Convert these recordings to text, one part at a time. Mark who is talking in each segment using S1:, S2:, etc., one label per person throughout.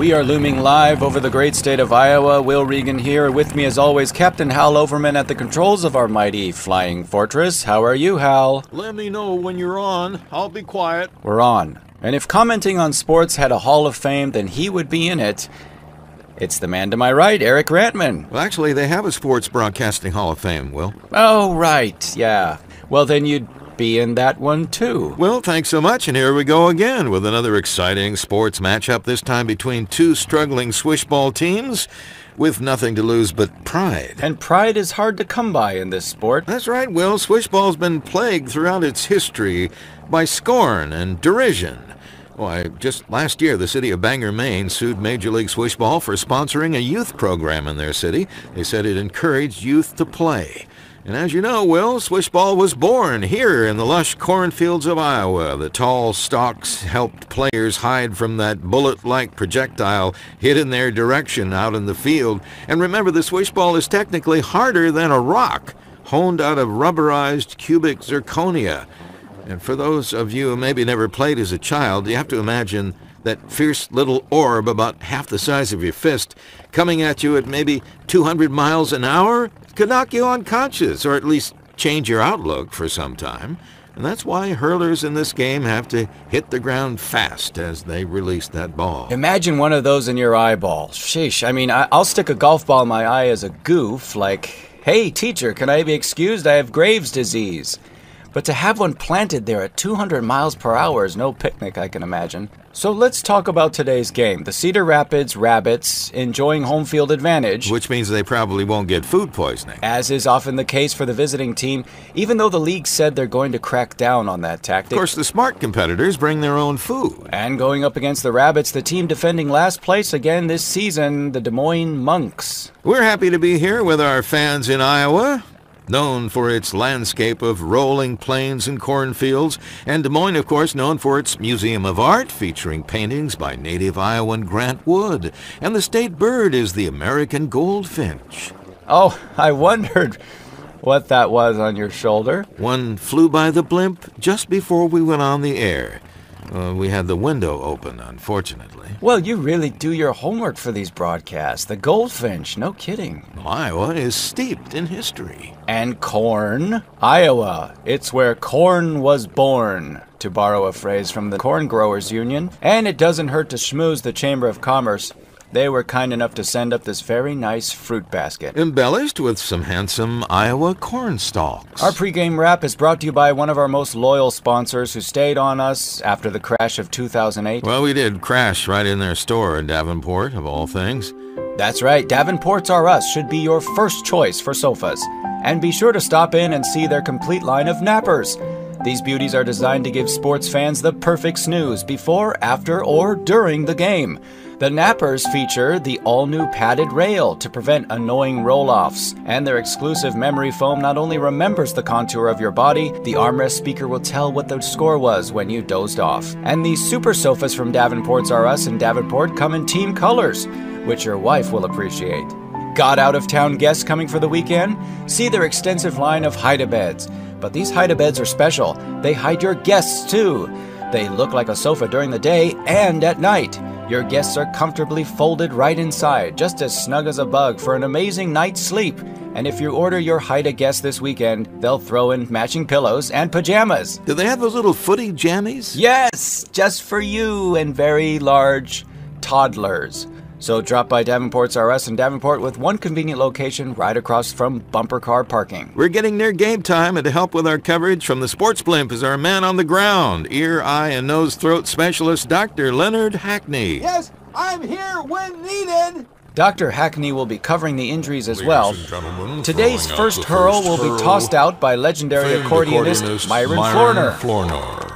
S1: We are looming live over the great state of Iowa. Will Regan here. With me, as always, Captain Hal Overman at the controls of our mighty flying fortress. How are you, Hal?
S2: Let me know when you're on. I'll be quiet.
S1: We're on. And if commenting on sports had a Hall of Fame, then he would be in it. It's the man to my right, Eric Rantman.
S2: Well, actually, they have a Sports Broadcasting Hall of Fame, Will.
S1: Oh, right, yeah. Well, then you'd be in that one too.
S2: Well, thanks so much, and here we go again with another exciting sports matchup, this time between two struggling swishball teams with nothing to lose but pride.
S1: And pride is hard to come by in this sport.
S2: That's right, Will. Swishball's been plagued throughout its history by scorn and derision. Why, just last year, the city of Bangor, Maine sued Major League Swishball for sponsoring a youth program in their city. They said it encouraged youth to play. And as you know, Will, Swishball was born here in the lush cornfields of Iowa. The tall stalks helped players hide from that bullet-like projectile hit in their direction out in the field. And remember, the Swishball is technically harder than a rock, honed out of rubberized cubic zirconia. And for those of you who maybe never played as a child, you have to imagine that fierce little orb about half the size of your fist coming at you at maybe 200 miles an hour could knock you unconscious or at least change your outlook for some time. And that's why hurlers in this game have to hit the ground fast as they release that ball.
S1: Imagine one of those in your eyeball. Sheesh, I mean, I- will stick a golf ball in my eye as a goof, like, hey, teacher, can I be excused? I have Graves' disease. But to have one planted there at 200 miles per hour is no picnic, I can imagine. So let's talk about today's game. The Cedar Rapids Rabbits enjoying home field advantage.
S2: Which means they probably won't get food poisoning.
S1: As is often the case for the visiting team, even though the league said they're going to crack down on that tactic.
S2: Of course, the smart competitors bring their own food.
S1: And going up against the Rabbits, the team defending last place again this season, the Des Moines Monks.
S2: We're happy to be here with our fans in Iowa known for its landscape of rolling plains and cornfields, and Des Moines, of course, known for its Museum of Art featuring paintings by native Iowan Grant Wood. And the state bird is the American goldfinch.
S1: Oh, I wondered what that was on your shoulder.
S2: One flew by the blimp just before we went on the air. Uh, we had the window open, unfortunately.
S1: Well, you really do your homework for these broadcasts. The goldfinch, no kidding.
S2: Iowa is steeped in history.
S1: And corn. Iowa, it's where corn was born, to borrow a phrase from the Corn Growers Union. And it doesn't hurt to schmooze the Chamber of Commerce. They were kind enough to send up this very nice fruit basket.
S2: Embellished with some handsome Iowa corn stalks.
S1: Our pregame wrap is brought to you by one of our most loyal sponsors who stayed on us after the crash of 2008.
S2: Well, we did crash right in their store in Davenport, of all things.
S1: That's right, Davenport's R Us should be your first choice for sofas. And be sure to stop in and see their complete line of nappers. These beauties are designed to give sports fans the perfect snooze before, after, or during the game. The nappers feature the all new padded rail to prevent annoying roll offs, and their exclusive memory foam not only remembers the contour of your body, the armrest speaker will tell what the score was when you dozed off. And these super sofas from Davenport's R Us in Davenport come in team colors, which your wife will appreciate. Got out of town guests coming for the weekend? See their extensive line of hide beds. But these hide beds are special. They hide your guests too. They look like a sofa during the day and at night. Your guests are comfortably folded right inside, just as snug as a bug for an amazing night's sleep. And if you order your Hide a Guest this weekend, they'll throw in matching pillows and pajamas.
S2: Do they have those little footy jammies?
S1: Yes, just for you and very large toddlers. So drop by Davenport's R Us in Davenport with one convenient location right across from bumper car parking.
S2: We're getting near game time, and to help with our coverage from the Sports Blimp is our man on the ground, ear, eye, and nose throat specialist, Dr. Leonard Hackney.
S3: Yes, I'm here when needed.
S1: Dr. Hackney will be covering the injuries as well. Today's first hurl will be tossed out by legendary accordionist, accordionist Myron, Myron Flournoy.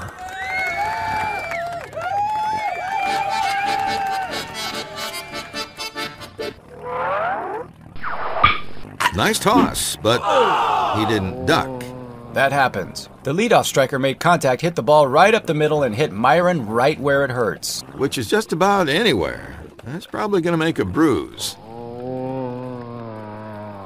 S2: Nice toss, but he didn't duck.
S1: That happens. The leadoff striker made contact, hit the ball right up the middle, and hit Myron right where it hurts.
S2: Which is just about anywhere. That's probably going to make a bruise.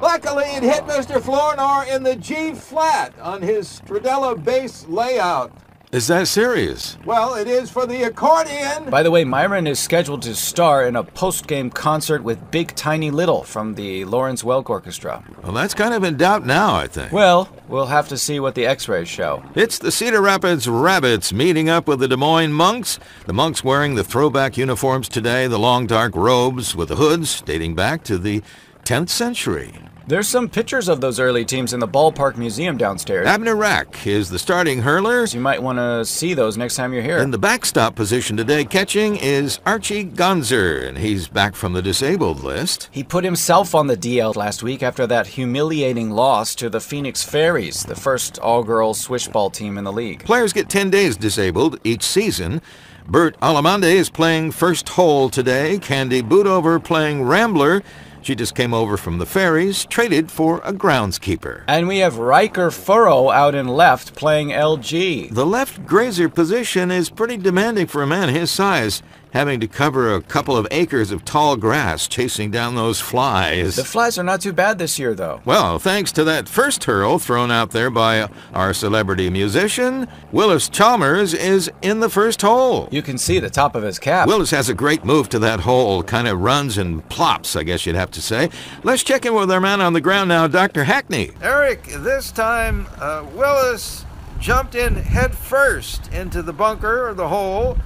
S3: Luckily, it hit Mr. Flournoy in the G flat on his Stradella bass layout.
S2: Is that serious?
S3: Well, it is for the accordion.
S1: By the way, Myron is scheduled to star in a post game concert with Big Tiny Little from the Lawrence Welk Orchestra.
S2: Well, that's kind of in doubt now, I think.
S1: Well, we'll have to see what the x rays show.
S2: It's the Cedar Rapids Rabbits meeting up with the Des Moines Monks. The Monks wearing the throwback uniforms today, the long dark robes with the hoods dating back to the 10th century.
S1: There's some pictures of those early teams in the ballpark museum downstairs.
S2: Abner Rack is the starting hurler.
S1: You might want to see those next time you're here.
S2: In the backstop position today, catching is Archie Gonzer, and he's back from the disabled list.
S1: He put himself on the DL last week after that humiliating loss to the Phoenix Fairies, the first all girls swishball team in the league.
S2: Players get 10 days disabled each season. Bert Alamande is playing first hole today. Candy Bootover playing Rambler. She just came over from the Fairies, traded for a groundskeeper.
S1: And we have Riker Furrow out in left playing LG.
S2: The left grazer position is pretty demanding for a man his size, having to cover a couple of acres of tall grass chasing down those flies.
S1: The flies are not too bad this year, though.
S2: Well, thanks to that first hurl thrown out there by our celebrity musician, Willis Chalmers is in the first hole.
S1: You can see the top of his cap.
S2: Willis has a great move to that hole, kind of runs and plops, I guess you'd have to say. Let's check in with our man on the ground now, Dr. Hackney.
S4: Eric, this time uh, Willis jumped in head first into the bunker or the hole.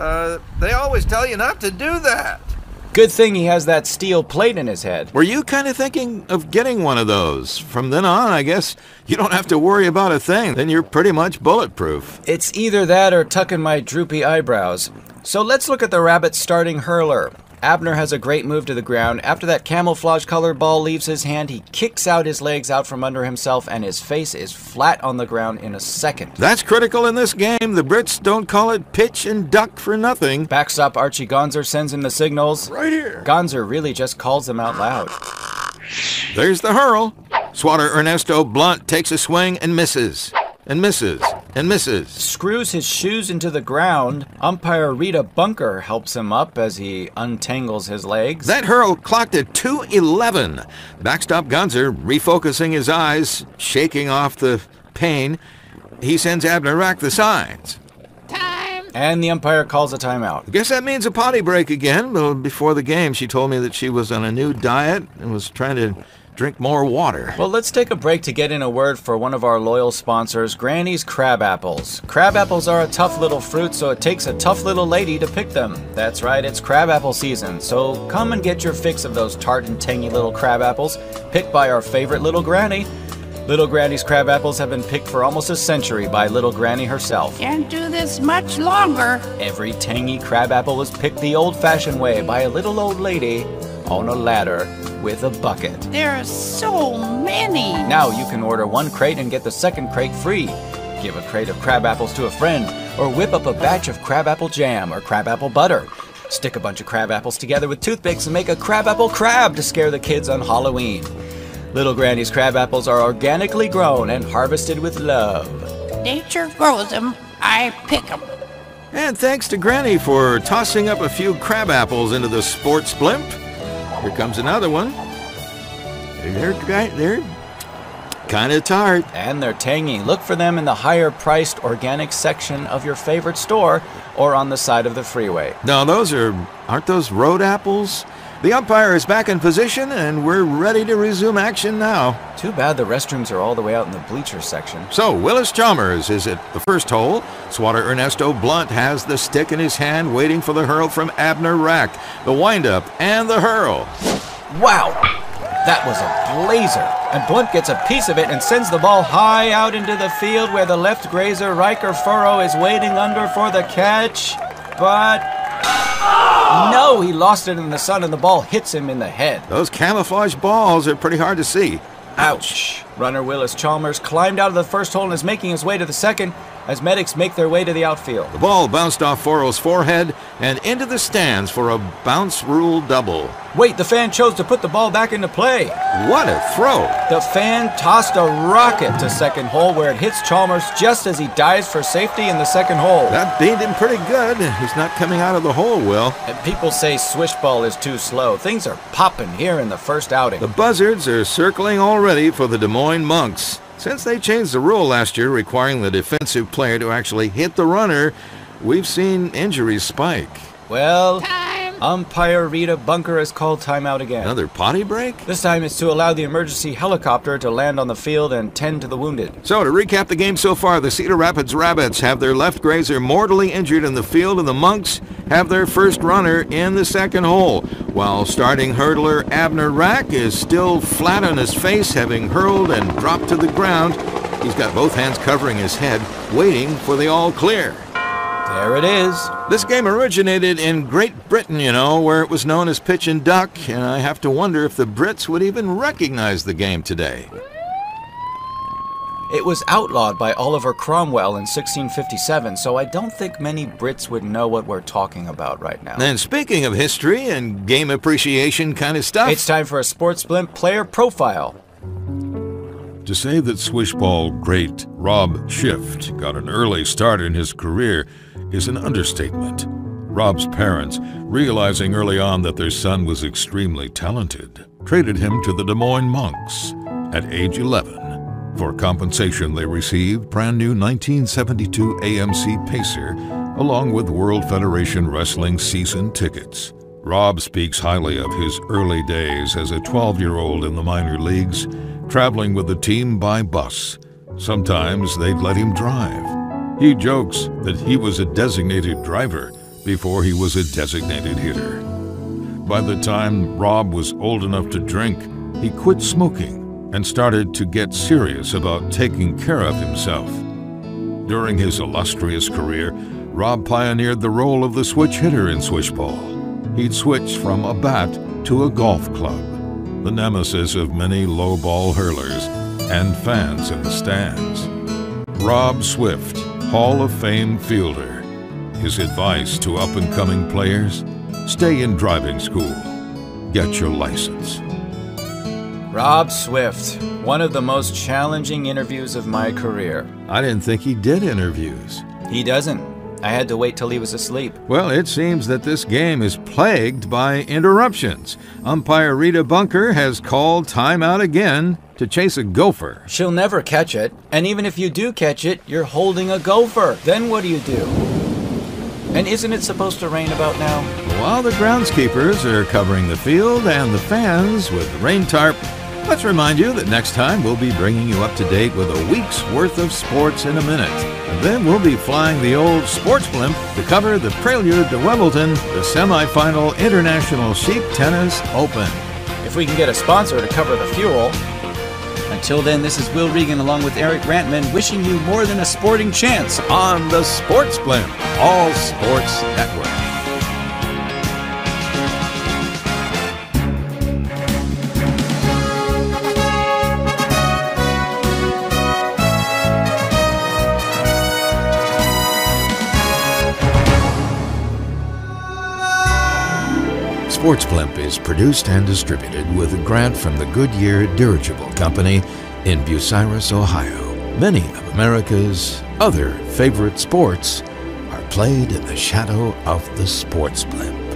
S4: Uh, they always tell you not to do that.
S1: Good thing he has that steel plate in his head.
S2: Were you kind of thinking of getting one of those? From then on, I guess you don't have to worry about a thing. Then you're pretty much bulletproof.
S1: It's either that or tucking my droopy eyebrows. So let's look at the rabbit starting hurler. Abner has a great move to the ground. After that camouflage colored ball leaves his hand, he kicks out his legs out from under himself, and his face is flat on the ground in a second.
S2: That's critical in this game. The Brits don't call it pitch and duck for nothing.
S1: Backstop Archie Gonzer sends him the signals.
S2: Right here.
S1: Gonzer really just calls them out loud.
S2: There's the hurl. Swatter Ernesto Blunt takes a swing and misses. And misses. And misses.
S1: Screws his shoes into the ground. Umpire Rita Bunker helps him up as he untangles his legs.
S2: That hurl clocked at 211. Backstop Gonzer, refocusing his eyes, shaking off the pain. He sends Abner Rack the signs. Time!
S1: And the umpire calls a timeout.
S2: Guess that means a potty break again. But before the game, she told me that she was on a new diet and was trying to drink more water.
S1: Well, let's take a break to get in a word for one of our loyal sponsors, Granny's Crab Apples. Crab apples are a tough little fruit, so it takes a tough little lady to pick them. That's right, it's crab apple season, so come and get your fix of those tart and tangy little crab apples, picked by our favorite little granny. Little Granny's crab apples have been picked for almost a century by Little Granny herself.
S5: Can't do this much longer.
S1: Every tangy crab apple was picked the old fashioned way by a little old lady on a ladder with a bucket.
S5: There are so many.
S1: Now you can order one crate and get the second crate free. Give a crate of crab apples to a friend, or whip up a batch of crab apple jam or crab apple butter. Stick a bunch of crab apples together with toothpicks and make a crab apple crab to scare the kids on Halloween. Little Granny's crab apples are organically grown and harvested with love.
S5: Nature grows them. I pick them.
S2: And thanks to Granny for tossing up a few crab apples into the sports blimp. Here comes another one. They're, they're kind of tart.
S1: And they're tangy. Look for them in the higher priced organic section of your favorite store or on the side of the freeway.
S2: No, those are, aren't those road apples? The umpire is back in position and we're ready to resume action now.
S1: Too bad the restrooms are all the way out in the bleacher section.
S2: So, Willis Chalmers is at the first hole. Swatter Ernesto Blunt has the stick in his hand, waiting for the hurl from Abner Rack. The windup and the hurl.
S1: Wow! That was a blazer. And Blunt gets a piece of it and sends the ball high out into the field where the left grazer Riker Furrow is waiting under for the catch. But. No, he lost it in the sun and the ball hits him in the head.
S2: Those camouflage balls are pretty hard to see.
S1: Ouch. Runner Willis Chalmers climbed out of the first hole and is making his way to the second as medics make their way to the outfield.
S2: The ball bounced off Furrow's forehead and into the stands for a bounce rule double.
S1: Wait, the fan chose to put the ball back into play.
S2: What a throw!
S1: The fan tossed a rocket to second hole where it hits Chalmers just as he dives for safety in the second hole.
S2: That beat him pretty good. He's not coming out of the hole Will.
S1: And people say swish ball is too slow. Things are popping here in the first outing.
S2: The Buzzards are circling already for the Des Moines Monks. Since they changed the rule last year requiring the defensive player to actually hit the runner, we've seen injuries spike.
S1: Well,
S5: Time.
S1: Umpire Rita Bunker has called timeout again.
S2: Another potty break?
S1: This time it's to allow the emergency helicopter to land on the field and tend to the wounded.
S2: So, to recap the game so far, the Cedar Rapids Rabbits have their left grazer mortally injured in the field, and the Monks have their first runner in the second hole, while starting hurdler Abner Rack is still flat on his face, having hurled and dropped to the ground. He's got both hands covering his head, waiting for the all clear.
S1: There it is.
S2: This game originated in Great Britain, you know, where it was known as pitch and duck, and I have to wonder if the Brits would even recognize the game today.
S1: It was outlawed by Oliver Cromwell in 1657, so I don't think many Brits would know what we're talking about right now.
S2: And speaking of history and game appreciation kind of stuff,
S1: It's time for a Sports Blimp player profile.
S6: To say that swishball great Rob Shift got an early start in his career is an understatement. Rob's parents, realizing early on that their son was extremely talented, traded him to the Des Moines Monks at age 11. For compensation, they received brand new 1972 AMC Pacer along with World Federation Wrestling season tickets. Rob speaks highly of his early days as a 12 year old in the minor leagues, traveling with the team by bus. Sometimes they'd let him drive. He jokes that he was a designated driver before he was a designated hitter. By the time Rob was old enough to drink, he quit smoking and started to get serious about taking care of himself. During his illustrious career, Rob pioneered the role of the switch hitter in swishball. He'd switch from a bat to a golf club, the nemesis of many low ball hurlers and fans in the stands. Rob Swift, Hall of Fame fielder. His advice to up and coming players stay in driving school, get your license.
S1: Rob Swift, one of the most challenging interviews of my career.
S2: I didn't think he did interviews.
S1: He doesn't. I had to wait till he was asleep.
S2: Well, it seems that this game is plagued by interruptions. Umpire Rita Bunker has called timeout again to chase a gopher.
S1: She'll never catch it, and even if you do catch it, you're holding a gopher. Then what do you do? And isn't it supposed to rain about now?
S2: While the groundskeepers are covering the field and the fans with rain tarp, let's remind you that next time we'll be bringing you up to date with a week's worth of sports in a minute. And then we'll be flying the old sports blimp to cover the prelude to Wimbledon, the semifinal International Sheep Tennis Open.
S1: If we can get a sponsor to cover the fuel. Until then, this is Will Regan along with Eric Rantman wishing you more than a sporting chance.
S2: On the Sports Blimp, All Sports Network. Sports Blimp is produced and distributed with a grant from the Goodyear Dirigible Company in Bucyrus, Ohio. Many of America's other favorite sports are played in the shadow of the sports blimp.